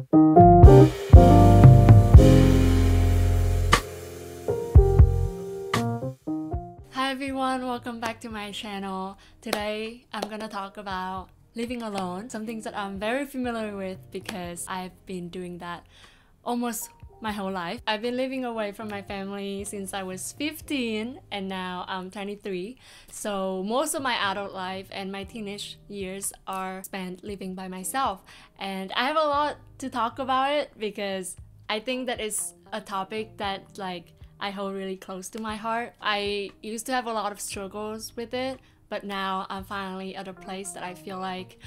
Hi everyone, welcome back to my channel. Today I'm gonna talk about living alone, some things that I'm very familiar with because I've been doing that almost my whole life. I've been living away from my family since I was 15 and now I'm 23. So most of my adult life and my teenage years are spent living by myself. And I have a lot to talk about it because I think that it's a topic that like I hold really close to my heart. I used to have a lot of struggles with it, but now I'm finally at a place that I feel like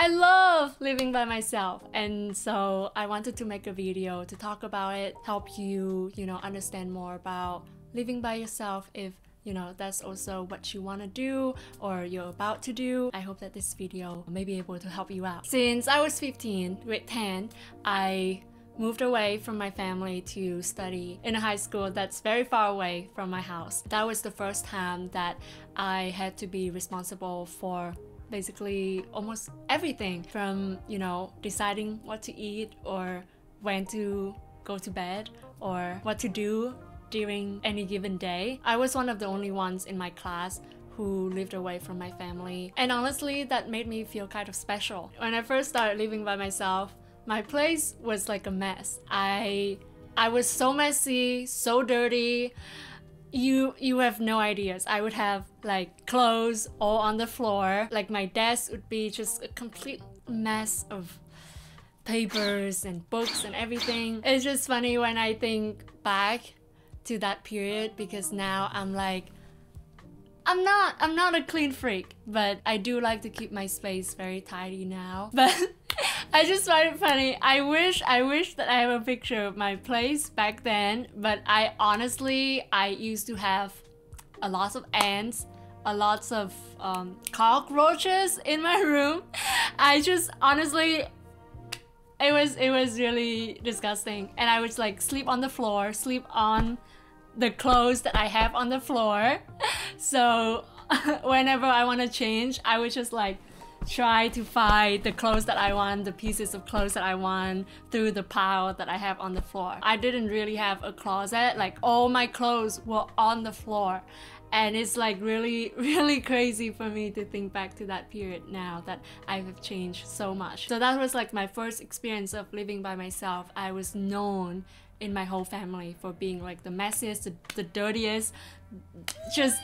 I love living by myself. And so I wanted to make a video to talk about it, help you, you know, understand more about living by yourself if you know that's also what you want to do or you're about to do i hope that this video may be able to help you out since i was 15 grade 10 i moved away from my family to study in a high school that's very far away from my house. That was the first time that I had to be responsible for basically almost everything from, you know, deciding what to eat or when to go to bed or what to do during any given day. I was one of the only ones in my class who lived away from my family. And honestly, that made me feel kind of special. When I first started living by myself, my place was like a mess. I I was so messy, so dirty. You you have no ideas. I would have like clothes all on the floor. Like my desk would be just a complete mess of papers and books and everything. It's just funny when I think back to that period because now I'm like I'm not I'm not a clean freak, but I do like to keep my space very tidy now. But I just find it funny. I wish I wish that I have a picture of my place back then, but I honestly I used to have a lot of ants, a lots of um, cockroaches in my room. I just honestly it was it was really disgusting and I would like sleep on the floor, sleep on the clothes that I have on the floor. So whenever I want to change, I would just like try to find the clothes that I want, the pieces of clothes that I want through the pile that I have on the floor. I didn't really have a closet, like all my clothes were on the floor. And it's like really, really crazy for me to think back to that period now that I have changed so much. So that was like my first experience of living by myself. I was known in my whole family for being like the messiest, the, the dirtiest, just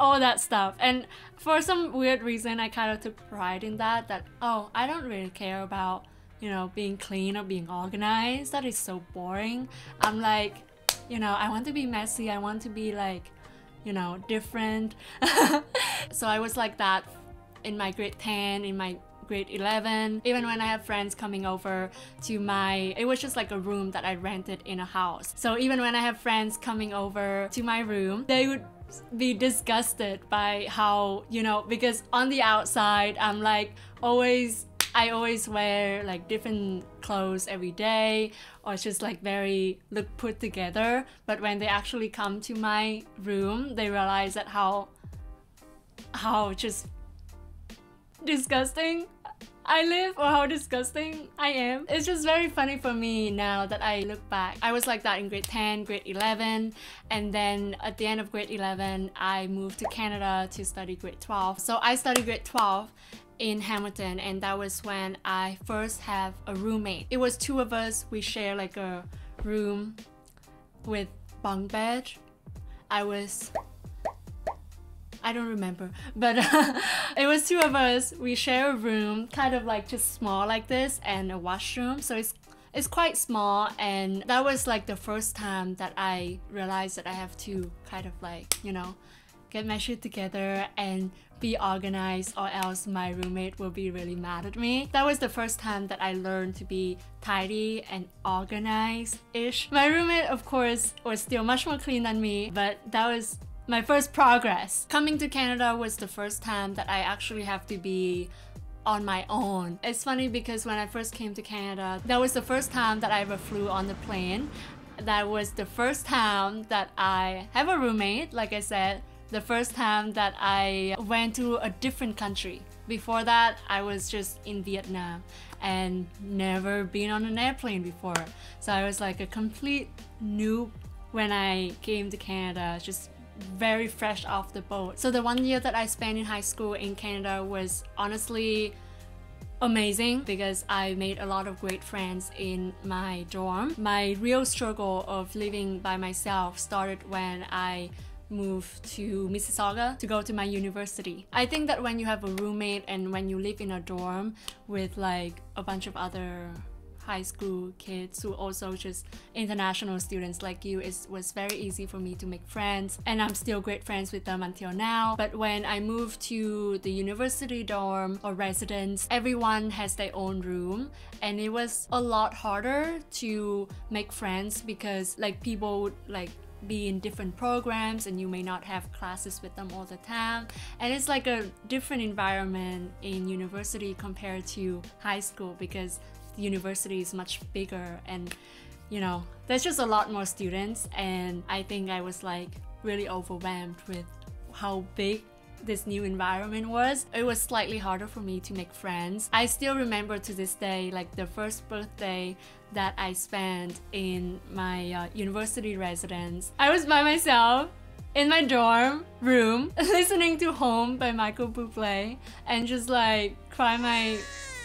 all that stuff. And for some weird reason, I kind of took pride in that. That oh, I don't really care about you know being clean or being organized. That is so boring. I'm like, you know, I want to be messy. I want to be like, you know, different. so I was like that in my grade 10, in my grade 11 even when i have friends coming over to my it was just like a room that i rented in a house so even when i have friends coming over to my room they would be disgusted by how you know because on the outside i'm like always I always wear like different clothes every day or it's just like very look put together. But when they actually come to my room they realize that how how just disgusting I live or how disgusting I am. It's just very funny for me now that I look back. I was like that in grade 10, grade 11, and then at the end of grade 11, I moved to Canada to study grade 12. So I studied grade 12 in Hamilton and that was when I first have a roommate. It was two of us, we share like a room with bunk bed. I was I don't remember, but it was two of us. We share a room, kind of like just small like this, and a washroom. So it's it's quite small, and that was like the first time that I realized that I have to kind of like you know get my shit together and be organized or else my roommate will be really mad at me. That was the first time that I learned to be tidy and organized-ish. My roommate of course was still much more clean than me but that was my first progress. Coming to Canada was the first time that I actually have to be on my own. It's funny because when I first came to Canada, that was the first time that I ever flew on the plane. That was the first time that I have a roommate, like I said, the first time that I went to a different country before that, I was just in Vietnam and never been on an airplane before. So I was like a complete noob when I came to Canada, just very fresh off the boat. So the one year that I spent in high school in Canada was honestly amazing because I made a lot of great friends in my dorm. My real struggle of living by myself started when I moved to Mississauga to go to my university. I think that when you have a roommate and when you live in a dorm with like a bunch of other high school kids who also just international students like you it was very easy for me to make friends and I'm still great friends with them until now. But when I moved to the university dorm or residence everyone has their own room and it was a lot harder to make friends because like people would like be in different programs and you may not have classes with them all the time. And it's like a different environment in university compared to high school because university is much bigger and you know there's just a lot more students. And i think i was like really overwhelmed with how big this new environment was. It was slightly harder for me to make friends. I still remember to this day like the first birthday that i spent in my uh, university residence. I was by myself in my dorm room listening to home by michael bublé and just like cry my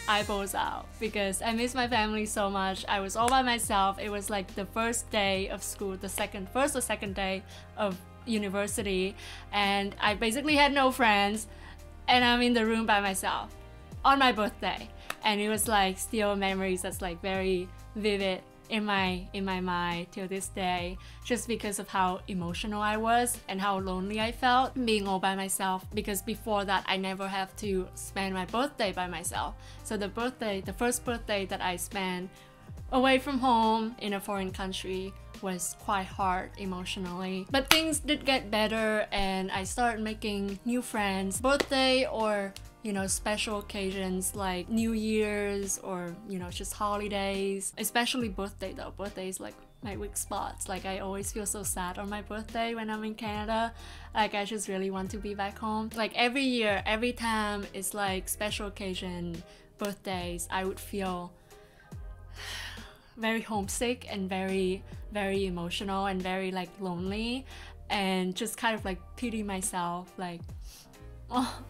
eyeballs out because I miss my family so much. I was all by myself. It was like the first day of school, the second, first or second day of university, and I basically had no friends, and I'm in the room by myself on my birthday, and it was like still memories that's like very vivid in my in my mind till this day just because of how emotional I was and how lonely I felt being all by myself. Because before that I never have to spend my birthday by myself. So the birthday the first birthday that I spent away from home in a foreign country was quite hard emotionally. But things did get better and I started making new friends birthday or you know, special occasions like New Year's or, you know, just holidays, especially birthday though. Birthday is like my weak spots. Like I always feel so sad on my birthday when I'm in Canada. Like I just really want to be back home. Like every year, every time it's like special occasion, birthdays, I would feel very homesick and very very emotional and very like lonely and just kind of like pity myself like oh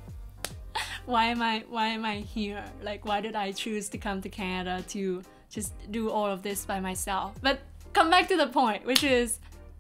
why am I why am I here? Like why did I choose to come to Canada to just do all of this by myself? But come back to the point, which is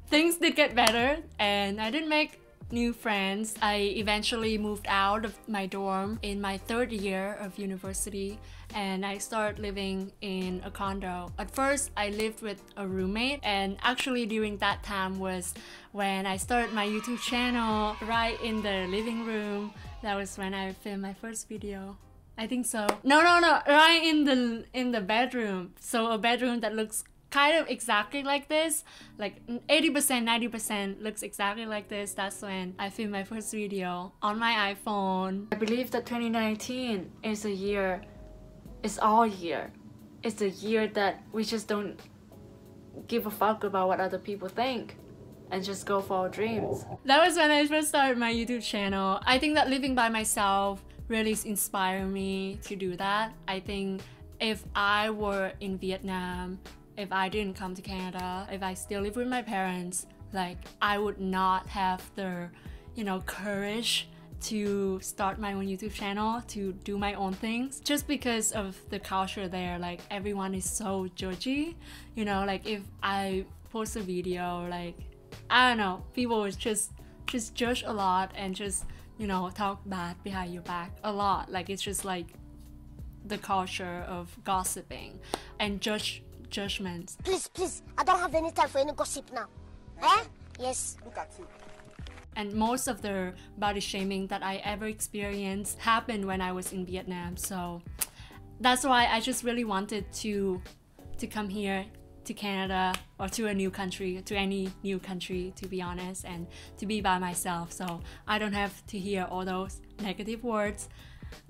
things did get better and I didn't make new friends. I eventually moved out of my dorm in my third year of university and I started living in a condo. At first, I lived with a roommate and actually during that time was when I started my YouTube channel right in the living room. That was when I filmed my first video. I think so. No, no, no, right in the in the bedroom. So a bedroom that looks kind of exactly like this like 80% 90% looks exactly like this that's when I filmed my first video on my iPhone I believe that 2019 is a year it's all year it's a year that we just don't give a fuck about what other people think and just go for our dreams. That was when I first started my YouTube channel. I think that living by myself really inspired me to do that. I think if I were in Vietnam if I didn't come to Canada, if I still live with my parents, like I would not have the, you know, courage to start my own YouTube channel, to do my own things, just because of the culture there. Like everyone is so judgy, you know, like if I post a video, like I don't know, people would just just judge a lot and just, you know, talk bad behind your back a lot. Like it's just like the culture of gossiping and judge judgments. Please, please, I don't have any time for any gossip now. Eh? Yes. Look at you. And most of the body shaming that I ever experienced happened when I was in Vietnam. So that's why I just really wanted to to come here to Canada or to a new country, to any new country, to be honest, and to be by myself. So I don't have to hear all those negative words,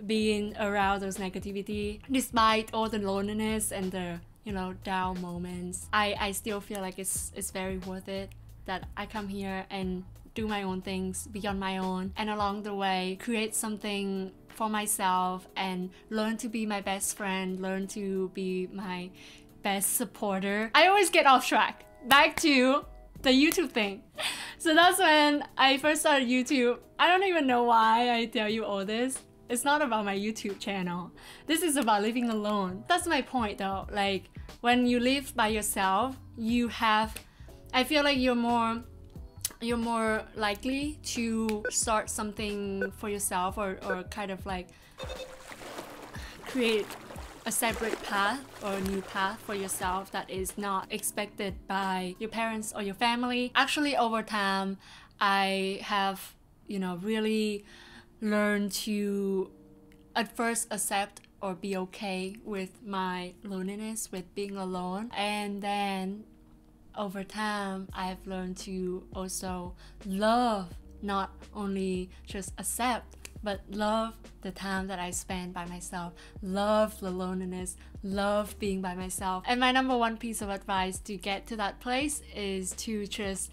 being around those negativity, despite all the loneliness and the you know down moments i i still feel like it's it's very worth it that i come here and do my own things be on my own and along the way create something for myself and learn to be my best friend, learn to be my best supporter. I always get off track. Back to the YouTube thing. So that's when I first started YouTube. I don't even know why I tell you all this. It's not about my YouTube channel. This is about living alone. That's my point though. Like when you live by yourself, you have I feel like you're more you're more likely to start something for yourself or, or kind of like create a separate path or a new path for yourself that is not expected by your parents or your family. Actually, over time, I have, you know, really learned to at first accept or be okay with my loneliness, with being alone. And then over time, I've learned to also love, not only just accept, but love the time that I spend by myself, love the loneliness, love being by myself. And my number one piece of advice to get to that place is to just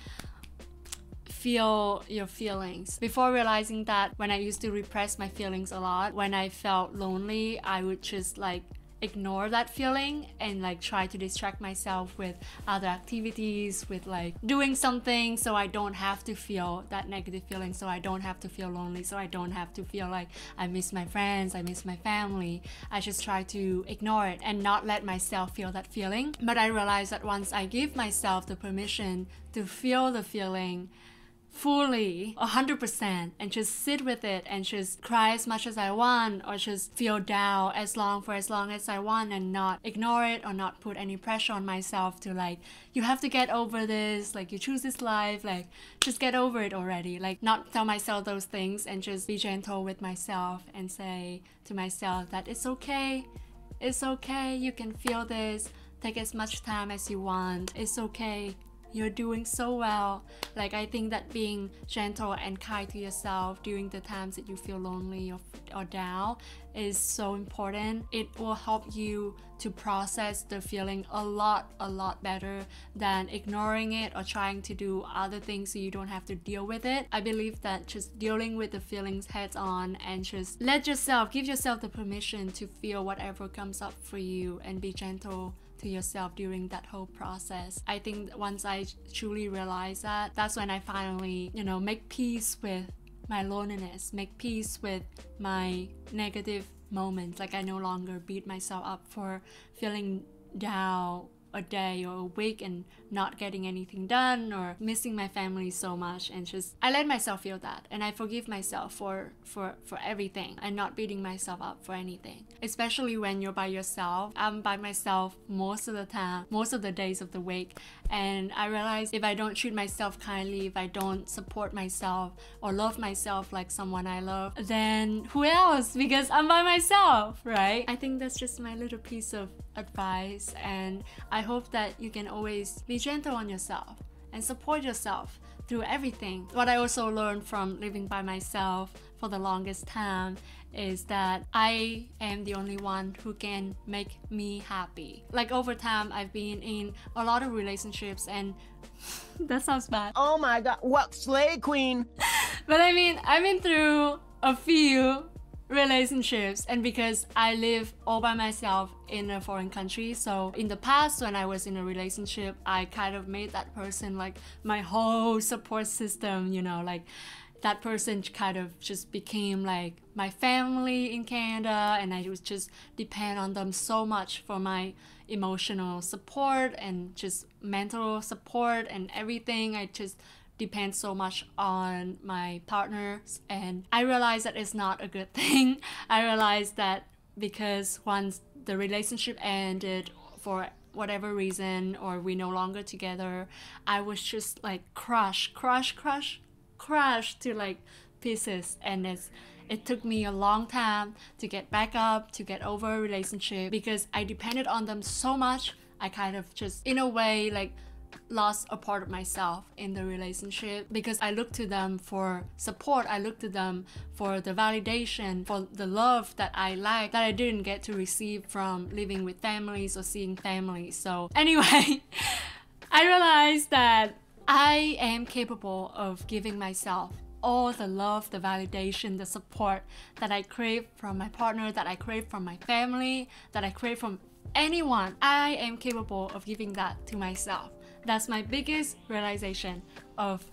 feel your feelings. Before realizing that, when I used to repress my feelings a lot, when I felt lonely, I would just like ignore that feeling and like try to distract myself with other activities with like doing something so I don't have to feel that negative feeling so I don't have to feel lonely so I don't have to feel like I miss my friends I miss my family. I just try to ignore it and not let myself feel that feeling. But I realized that once I give myself the permission to feel the feeling fully 100% and just sit with it and just cry as much as I want or just feel down as long for as long as I want and not ignore it or not put any pressure on myself to like you have to get over this like you choose this life like just get over it already. Like not tell myself those things and just be gentle with myself and say to myself that it's okay it's okay you can feel this take as much time as you want it's okay you're doing so well. Like, I think that being gentle and kind to yourself during the times that you feel lonely or, or down is so important. It will help you to process the feeling a lot, a lot better than ignoring it or trying to do other things so you don't have to deal with it. I believe that just dealing with the feelings heads on and just let yourself, give yourself the permission to feel whatever comes up for you and be gentle to yourself during that whole process. I think once I truly realized that, that's when I finally, you know, make peace with my loneliness, make peace with my negative moments. Like I no longer beat myself up for feeling down a day or a week and not getting anything done or missing my family so much and just I let myself feel that and I forgive myself for for for everything and not beating myself up for anything. Especially when you're by yourself. I'm by myself most of the time most of the days of the week. And I realize if I don't treat myself kindly if I don't support myself or love myself like someone I love then who else? Because I'm by myself right? I think that's just my little piece of advice and I hope that you can always be gentle on yourself and support yourself through everything. What I also learned from living by myself for the longest time is that I am the only one who can make me happy. Like over time, I've been in a lot of relationships and that sounds bad. Oh my god, what slay queen? but I mean, I've been through a few relationships and because I live all by myself in a foreign country. So in the past when I was in a relationship I kind of made that person like my whole support system you know like that person kind of just became like my family in Canada and I would just depend on them so much for my emotional support and just mental support and everything. I just depend so much on my partners and I realized that it's not a good thing. I realized that because once the relationship ended for whatever reason or we no longer together, I was just like crush, crush, crush, crush to like pieces and it's it took me a long time to get back up, to get over a relationship because I depended on them so much. I kind of just in a way like lost a part of myself in the relationship because I look to them for support. I look to them for the validation, for the love that I like that I didn't get to receive from living with families or seeing families. So, anyway, I realized that I am capable of giving myself all the love, the validation, the support that I crave from my partner, that I crave from my family, that I crave from anyone. I am capable of giving that to myself. That's my biggest realization of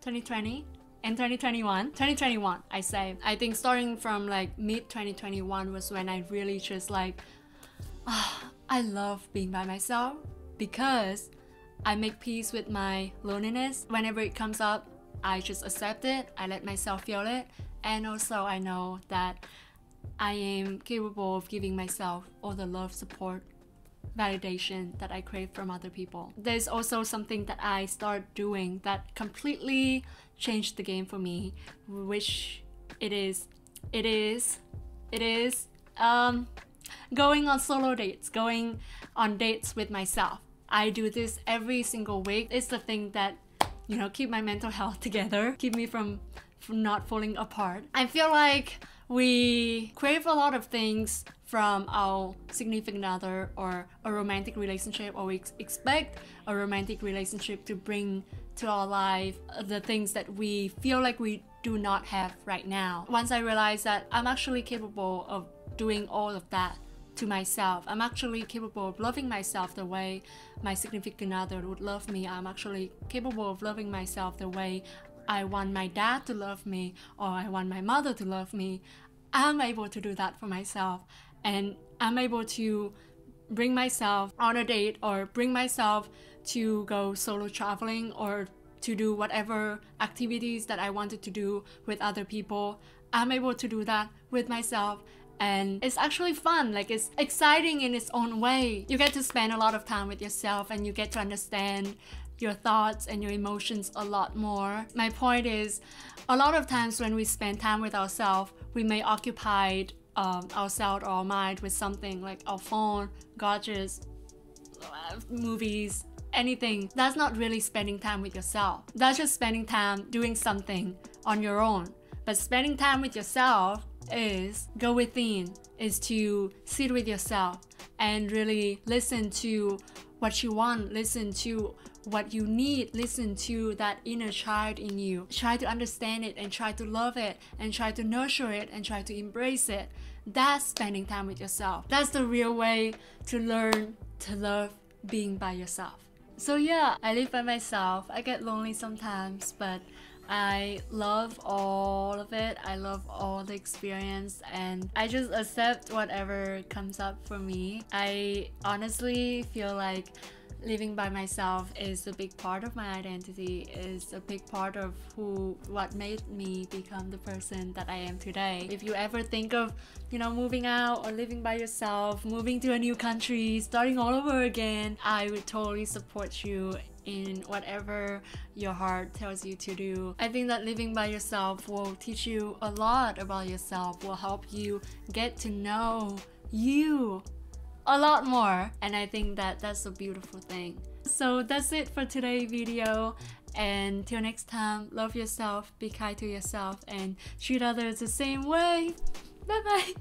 2020 and 2021 2021 i say. I think starting from like mid 2021 was when i really just like oh, i love being by myself because i make peace with my loneliness. Whenever it comes up i just accept it. I let myself feel it. And also i know that i am capable of giving myself all the love support validation that I crave from other people. There's also something that I start doing that completely changed the game for me, which it is, it is, it is, um, going on solo dates, going on dates with myself. I do this every single week. It's the thing that, you know, keep my mental health together, keep me from, from not falling apart. I feel like we crave a lot of things from our significant other or a romantic relationship or we ex- expect a romantic relationship to bring to our life the things that we feel like we do not have right now. Once i realized that i'm actually capable of doing all of that to myself i'm actually capable of loving myself the way my significant other would love me. I'm actually capable of loving myself the way I want my dad to love me or I want my mother to love me, I'm able to do that for myself and I'm able to bring myself on a date or bring myself to go solo traveling or to do whatever activities that I wanted to do with other people. I'm able to do that with myself and it's actually fun like it's exciting in its own way you get to spend a lot of time with yourself and you get to understand your thoughts and your emotions a lot more my point is a lot of times when we spend time with ourselves we may occupy um, ourselves or our mind with something like our phone, gadgets, uh, movies, anything. That's not really spending time with yourself. That's just spending time doing something on your own. But spending time with yourself is go within, is to sit with yourself and really listen to what you want, listen to what you need, listen to that inner child in you. Try to understand it and try to love it and try to nurture it and try to embrace it. That's spending time with yourself. That's the real way to learn to love being by yourself. So, yeah, I live by myself. I get lonely sometimes, but I love all of it. I love all the experience and I just accept whatever comes up for me. I honestly feel like living by myself is a big part of my identity is a big part of who what made me become the person that i am today if you ever think of you know moving out or living by yourself moving to a new country starting all over again i would totally support you in whatever your heart tells you to do. I think that living by yourself will teach you a lot about yourself, will help you get to know you a lot more. And I think that that's a beautiful thing. So that's it for today's video. And till next time, love yourself, be kind to yourself, and treat others the same way. Bye bye.